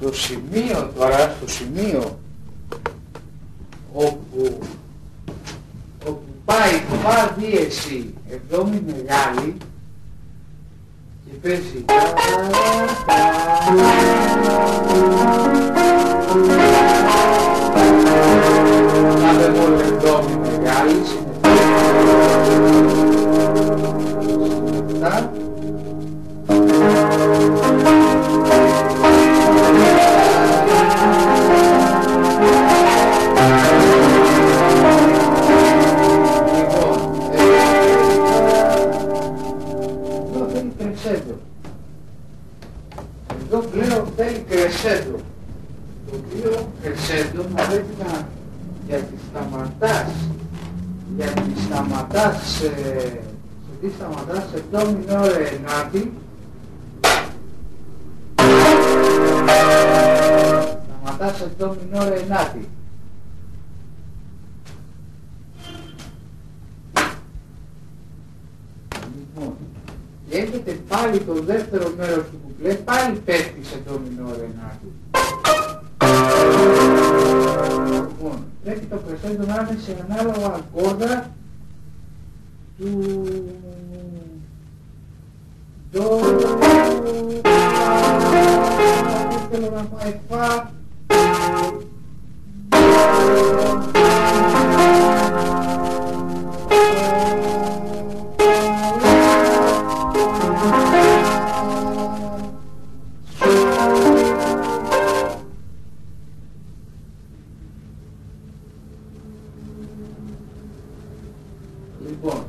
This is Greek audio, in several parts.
στο σημείο τώρα, στο σημείο όπου, όπου πάει φα δίεση εβδόμη μεγάλη και παίζει να μπεμόλ εβδόμη μεγάλη συνεχίζεται Εδώ πλέον θέλει κρεσέντο. Το οποίο κρεσέντο να πρέπει να γιατί σταματάς γιατί σταματάς σε, σε τι σταματάς σε το μινόρε ενάτη σταματάς σε το μινόρε ενάτη Λοιπόν, και έρχεται πάλι το δεύτερο μέρος του κουπλέ, πάλι πέφτει σε το μινόρε ενάτη. Λοιπόν, πρέπει το κρεσέντο να είναι σε ανάλογα ακόρδα του δω θέλω να πάει φα Λοιπόν,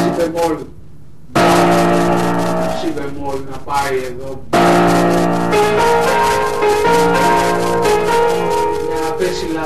Si bemol. Si bemol να πάει εδώ. Για να πέσει λα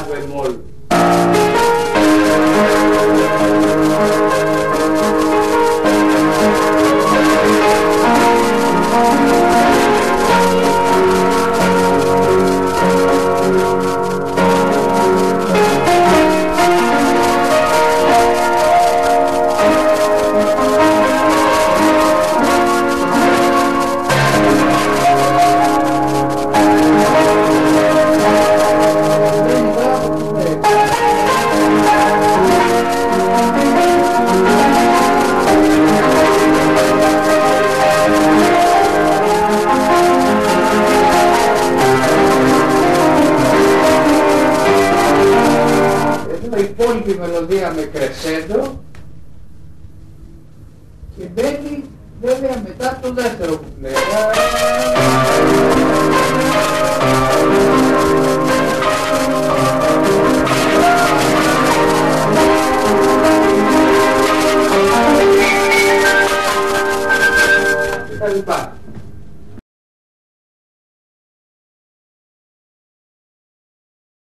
η υπόλοιπη μελωδία με κρεσέντο και μπαίνει βέβαια μετά το δεύτερο κουπλέ. Και τα λοιπά.